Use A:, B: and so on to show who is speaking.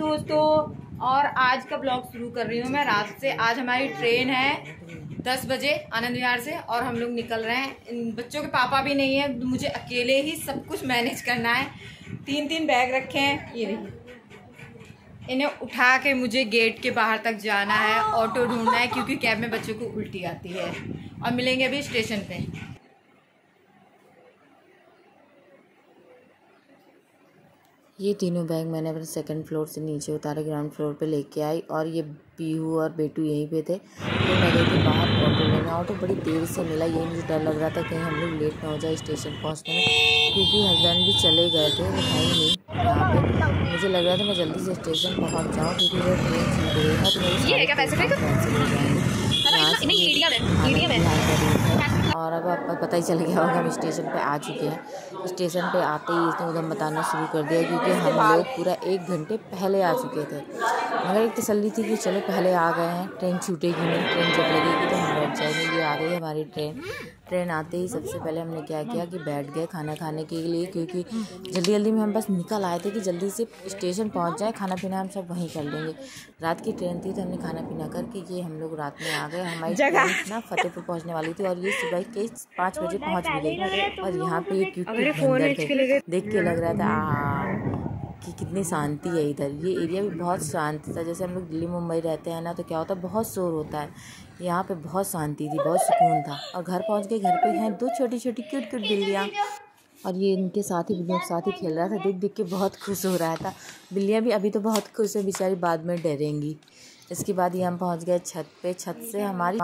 A: दोस्तों, और आज का ब्लॉग शुरू कर रही हूँ मैं रात से। आज हमारी ट्रेन है दस बजे आनंद विहार से, और हम लोग निकल रहे हैं। इन बच्चों के पापा भी नहीं है, मुझे अकेले ही सब कुछ मैनेज करना है। तीन तीन बैग रखे हैं, ये देखिए इन्हें उठा के मुझे गेट के बाहर तक जाना है ऑटो ढूंढना है, क्योंकि कैब में बच्चों को उल्टी आती है। और मिलेंगे अभी स्टेशन पे।
B: ये तीनों बैग मैंने अपने सेकंड फ्लोर से नीचे उतारे ग्राउंड फ्लोर पे लेके आई और ये पीहू और बेटू यहीं पे थे। तो मैं गई थी बाहर ऑटो लेने। ऑटो बड़ी देर से मिला ये मुझे डर लग रहा था कहीं हम लोग लेट ना हो जाए स्टेशन पहुँचने में, क्योंकि हस्बैंड भी चले गए थे, वो नहीं यहाँ पे। मुझे लग रहा था मैं जल्दी से स्टेशन पहुँच जाऊँ, क्योंकि वो ट्रेन छूट गई है। तो मेरी और अब आपको पता ही चल गया होगा हम स्टेशन पे आ चुके हैं। स्टेशन पे आते ही इसने उधम बताना शुरू कर दिया क्योंकि हम लोग पूरा एक घंटे पहले आ चुके थे। मगर एक तसली थी कि चलो पहले आ गए हैं ट्रेन छूटेगी नहीं ट्रेन जब लगेगी तो हम हमारी ट्रेन ट्रेन आते ही सबसे पहले हमने क्या किया कि बैठ गए खाना खाने के लिए क्योंकि जल्दी जल्दी में हम बस निकल आए थे कि जल्दी से स्टेशन पहुँच जाए खाना पीना हम सब वहीं कर लेंगे। रात की ट्रेन थी तो हमने खाना पीना करके ये हम लोग रात में आ गए। हमारी ट्रेन ना फतेहपुर पहुँचने वाली थी और ये सुबह के पाँच बजे पहुँच भी गई। और यहाँ पे ये क्यूट देख के लग रहा था कि कितनी शांति है इधर। ये एरिया भी बहुत शांत था। जैसे हम लोग दिल्ली, मुंबई रहते हैं ना तो क्या होता है, बहुत शोर होता है। यहाँ पे बहुत शांति थी, बहुत सुकून था। और घर पहुँच के घर पे हैं दो छोटी छोटी क्यूट क्यूट बिल्लियाँ। और ये इनके साथ ही, बिल्लियों के साथ ही खेल रहा था। देख देख के बहुत खुश हो रहा था। बिल्लियाँ भी अभी तो बहुत खुश है, बेचारी बाद में डरेंगी। इसके बाद ये हम पहुँच गए छत पे। छत से हमारी